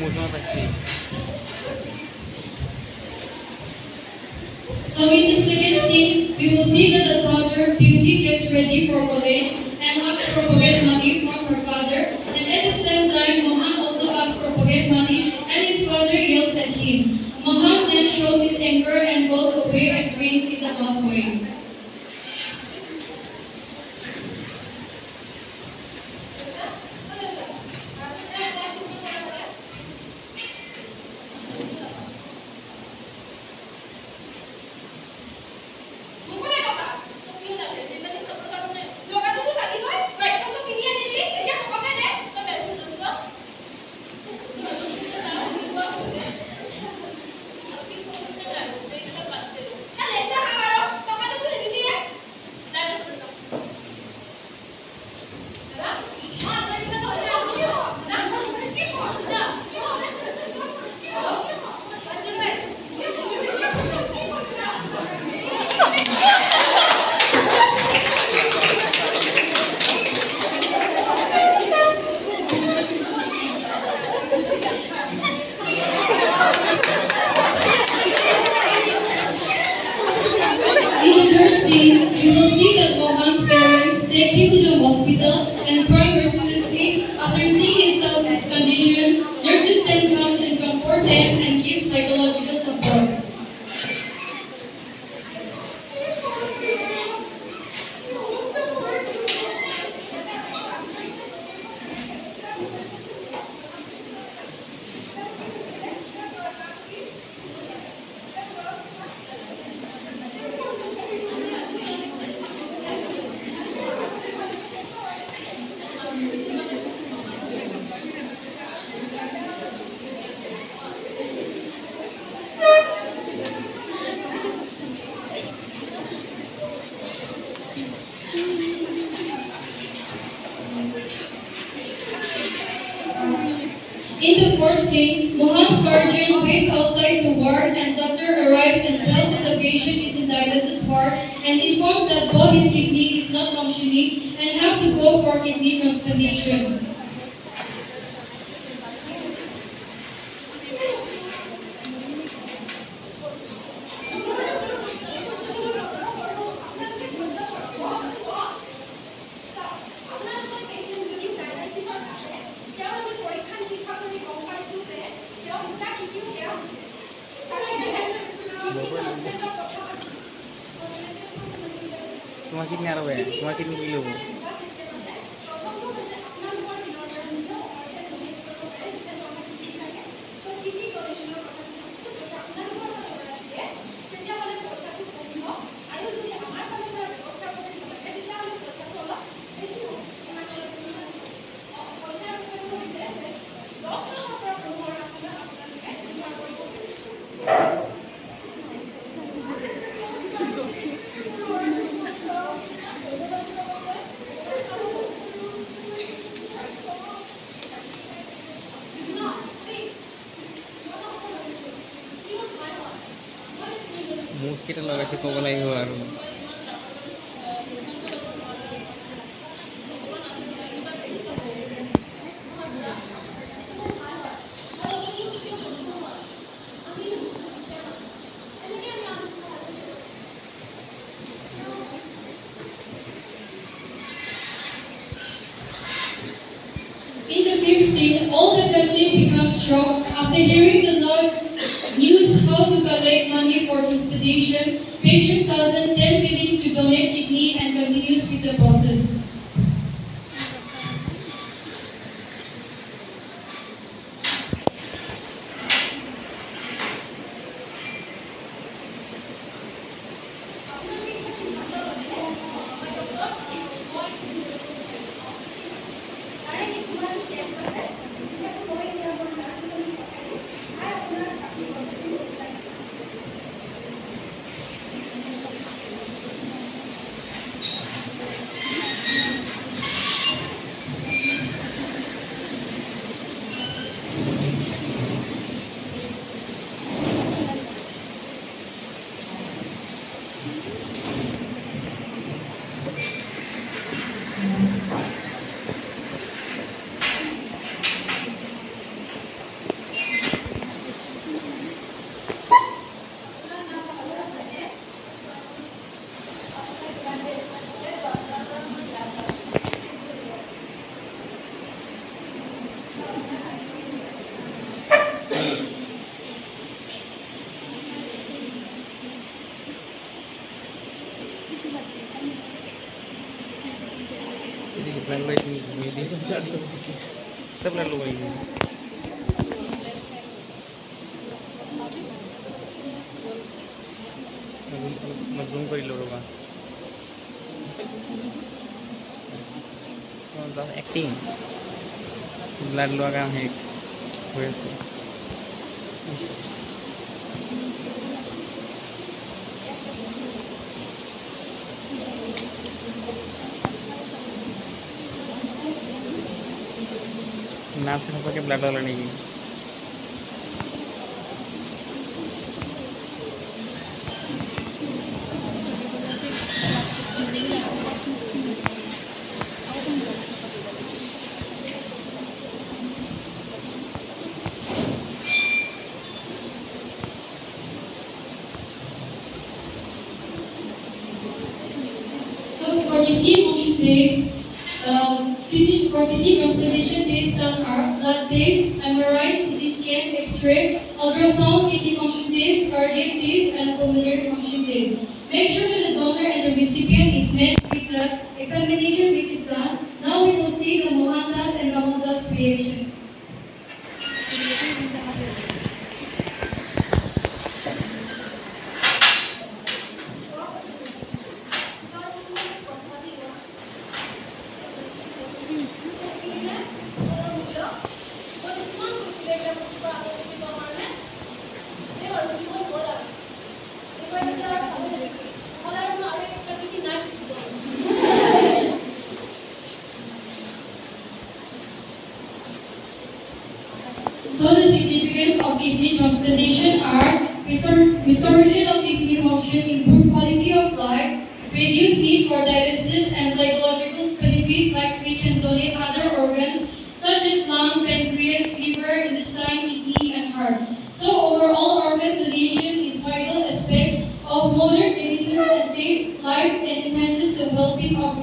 So in the second scene, we will see that the daughter Beauty gets ready for college and asks for ballet money psychological support. In the fourth Mohan's guardian waits outside the ward and doctor arrives and tells that the patient is in dialysis ward and informed that his kidney is not functioning and have to go for kidney transplantation. তোমার kidney আরও ভাই তোমার kidney কি লোবো biscuit लगाएछ कोकोलाहरू In the fifth scene, all the family becomes strong. After hearing the Lord how to collect money for transplantation. Patient's cousin then willing to donate kidney and continues with the process. सब लड़ लूँगा मजलूम को ही लड़ूँगा acting लड़ लूँगा हम एक नाम से फंसा के ब्लड डालने की So, for the people, please. Kidney transplantation days are blood days, MRI, CT scan, X-ray, ultrasound, kidney function days, cardiac days, and pulmonary function days. Make sure that the donor and the recipient is met with the examination which is done. Now we will see the Mohandas and Kamaldas creation. So the significance of kidney transplantation are restor- restoration of kidney function, improved well-being of.